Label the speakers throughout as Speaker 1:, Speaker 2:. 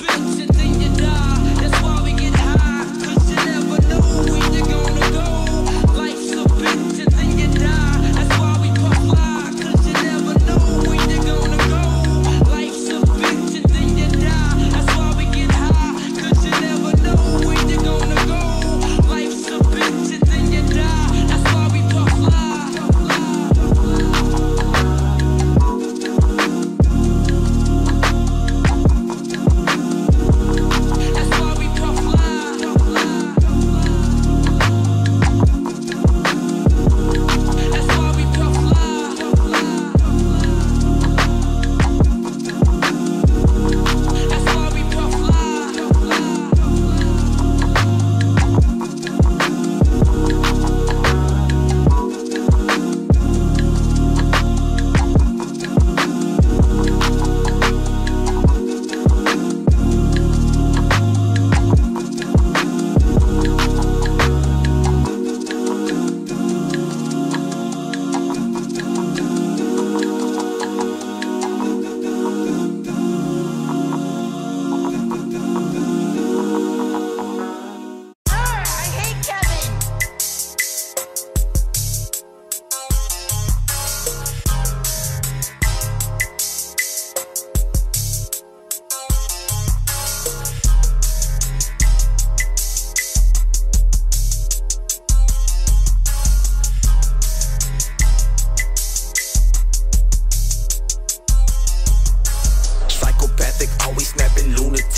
Speaker 1: Bitch, shit till you die.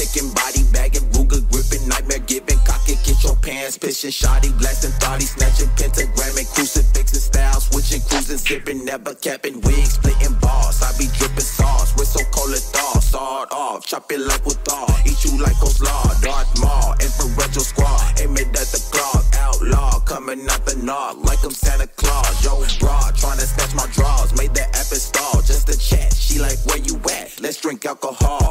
Speaker 1: Ticking, body bagging, Ruger gripping, nightmare giving, cock get your pants pissing, shoddy, blasting, thotty, snatching, pentagram and crucifixing, style switching, cruising, sipping, never capping, wig splitting balls. I be dripping sauce, with so cold it thaw, sawed off, chop it like with thaw, eat you like coleslaw, Darth Maul, infrared your squad, aim it at the clock, outlaw, coming out the knob, like I'm Santa Claus, yo, broad, trying to snatch my drawers, made the app install, just a chat, she like, where you at? Let's drink alcohol,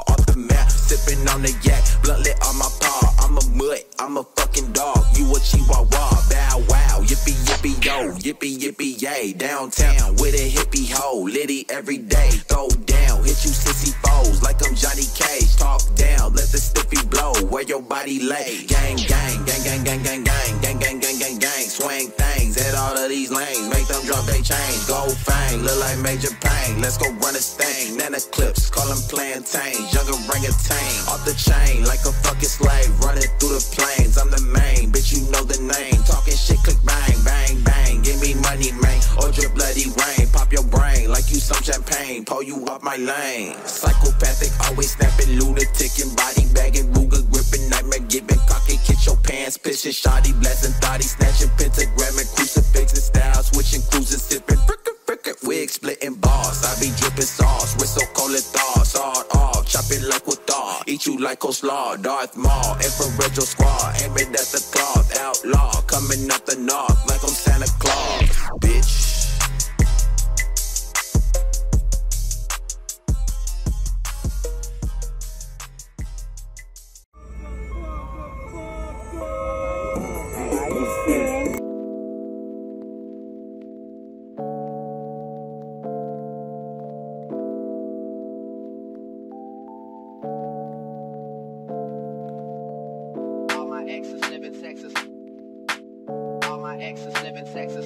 Speaker 1: blunt lit on my paw, I'm a mutt, I'm a fucking dog, you a chihuahua, bow wow, yippee yippee yo, yippee yippee yay, downtown with a hippie hoe, litty every day, throw down, hit you sissy foes, like I'm Johnny Cage, talk down, let the stiffy blow, where your body lay, gang gang, gang gang gang look like major pain, let's go run this thing, nana clips, call them plantains, young orangutan, off the chain, like a fucking slave, running through the plains, I'm the main, bitch you know the name, talking shit, click bang, bang, bang, give me money, man, or drip bloody rain, pop your brain, like you some champagne, pull you off my lane, psychopathic, always snapping, lunatic, and body bagging, Ruger gripping, nightmare giving, cock it, kiss your pants, pissing, shoddy, blasting, thotty, snatching, pentagram, and crucifixing, you Darth Maul, infrared squad, aim it at the cloth, outlaw, coming out the
Speaker 2: exes live in Texas.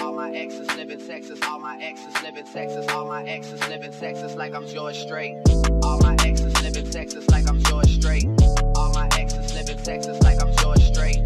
Speaker 2: All my exes live in Texas. All my exes live in Texas. All my exes live in Texas like I'm George Strait. All my exes live in Texas like I'm George Strait. All my exes live in Texas like I'm George Strait.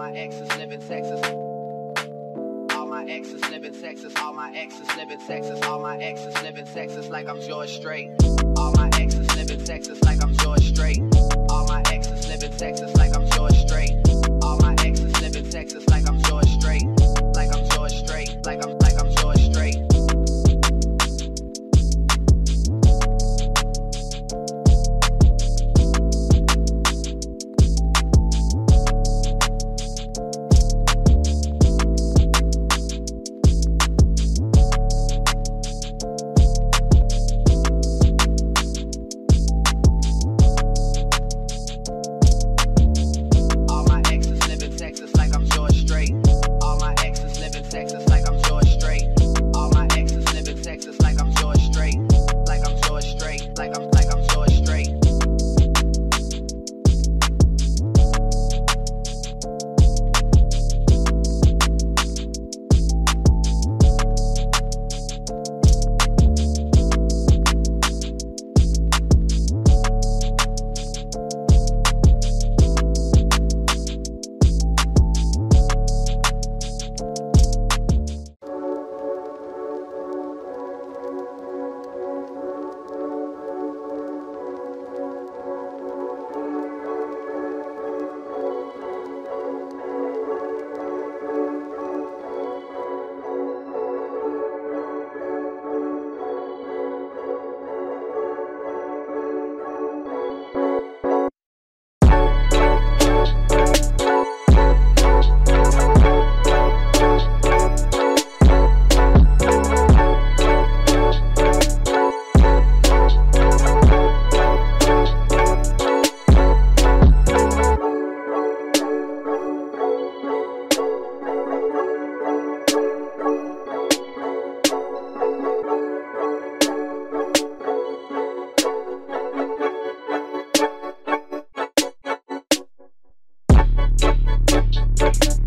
Speaker 2: My exes live in Texas. All my exes live in Texas. All my exes live in Texas. All my exes live in Texas like I'm George Strait. All my exes live in Texas like I'm George Strait. All my exes live in Texas like I'm George Strait. Bye.